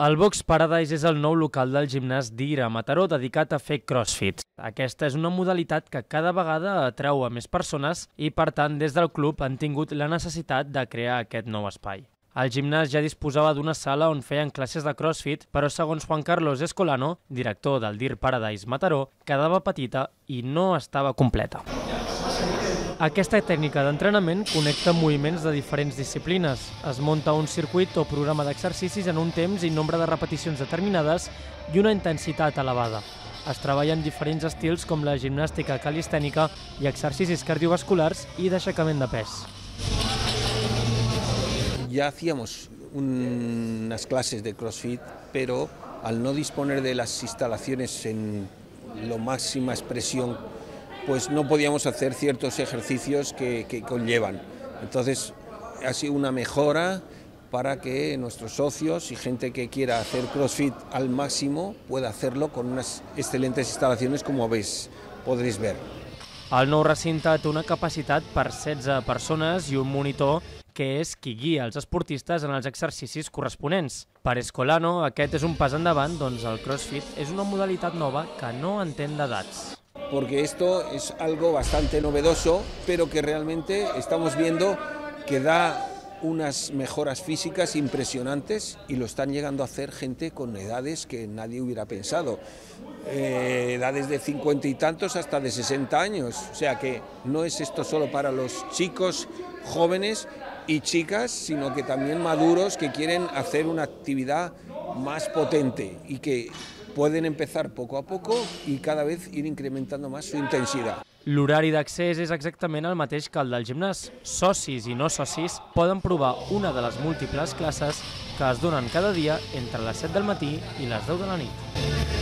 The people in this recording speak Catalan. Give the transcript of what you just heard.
El Box Paradise és el nou local del gimnàs d'Ira Mataró dedicat a fer crossfit. Aquesta és una modalitat que cada vegada atreu a més persones i, per tant, des del club han tingut la necessitat de crear aquest nou espai. El gimnàs ja disposava d'una sala on feien classes de crossfit, però segons Juan Carlos Escolano, director del Dir Paradise Mataró, quedava petita i no estava completa. Aquesta tècnica d'entrenament connecta moviments de diferents disciplines. Es munta un circuit o programa d'exercicis en un temps i nombre de repeticions determinades i una intensitat elevada. Es treballen diferents estils com la gimnàstica calistènica i exercicis cardiovasculars i d'aixecament de pes. Ya hacíamos unas clases de CrossFit, pero al no disponer de las instalaciones en lo máxima expresión pues no podíamos hacer ciertos ejercicios que, conllevan. Entonces ha sido una mejora para que nuestros socios y gente que quiera hacer CrossFit al máximo pueda hacerlo con unas excelentes instalaciones como veis, podréis ver. El nou recinte té una capacitat per 16 persones i un monitor que és qui guia els esportistes en els exercicis corresponents. Per Escolano, aquest és un pas endavant, doncs el CrossFit és una modalitat nova que no entén d'edats. Porque esto es algo bastante novedoso, pero que realmente estamos viendo que da unas mejoras físicas impresionantes y lo están llegando a hacer gente con edades que nadie hubiera pensado. Eh, edades de 50 y tantos hasta de 60 años. O sea que no es esto solo para los chicos jóvenes y chicas, sino que también maduros que quieren hacer una actividad más potente y que pueden empezar poco a poco y cada vez ir incrementando más su intensidad. L'horari d'accés és exactament el mateix que el del gimnàs. Socis i no socis poden provar una de les múltiples classes que es donen cada dia entre les 7 del matí i les 10 de la nit.